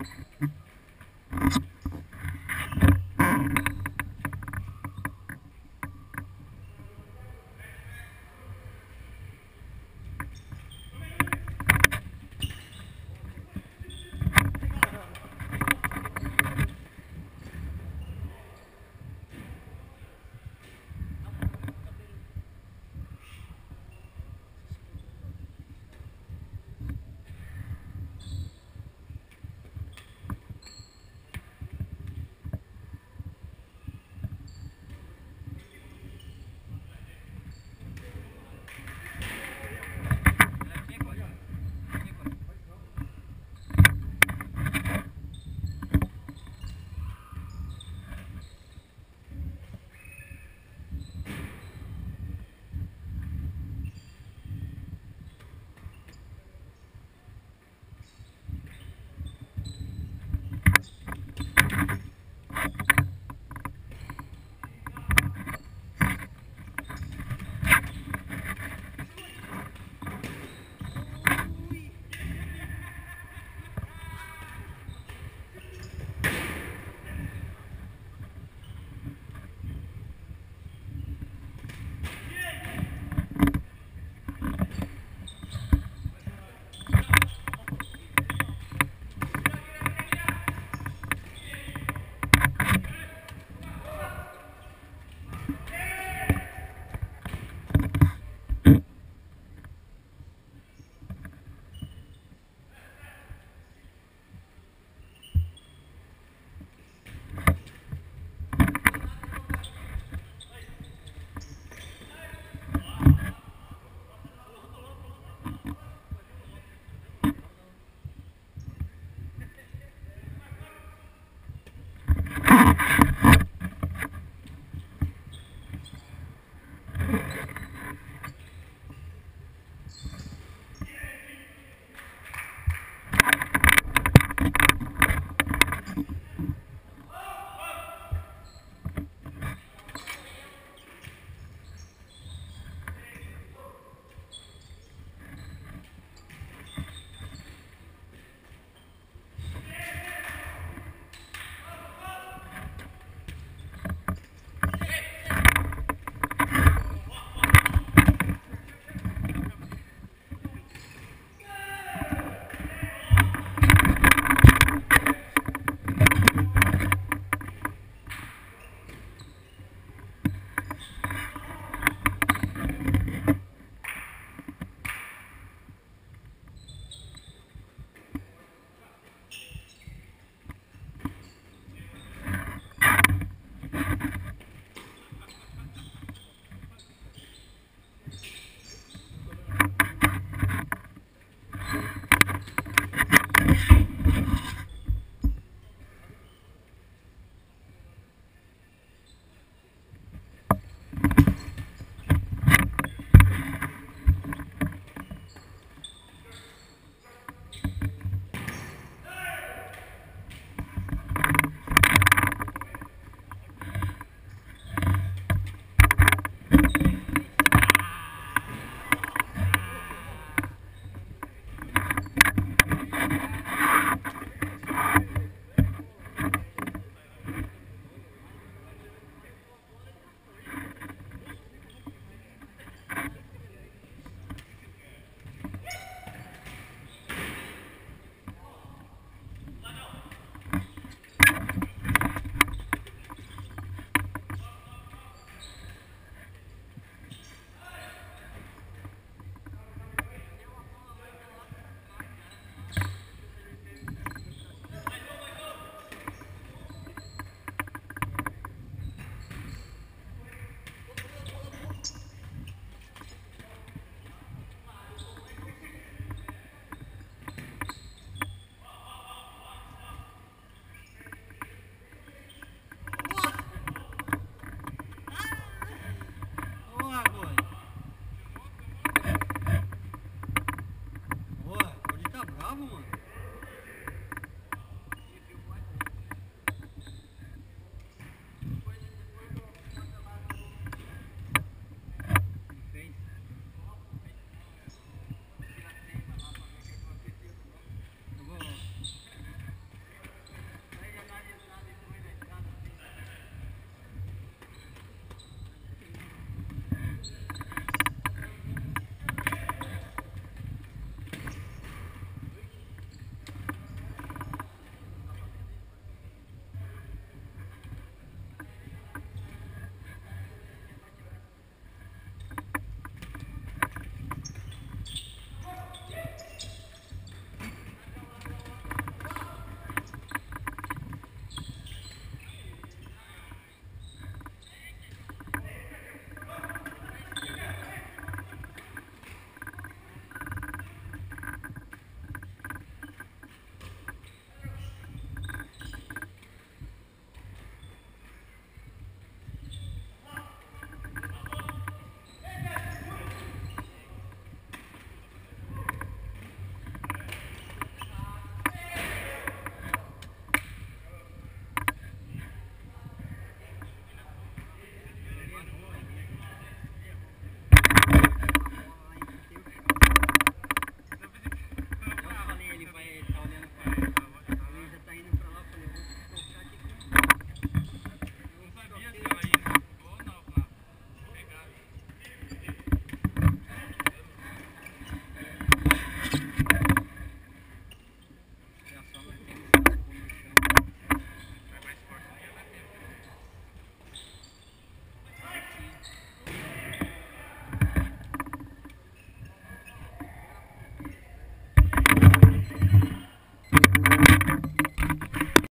Mm-hmm.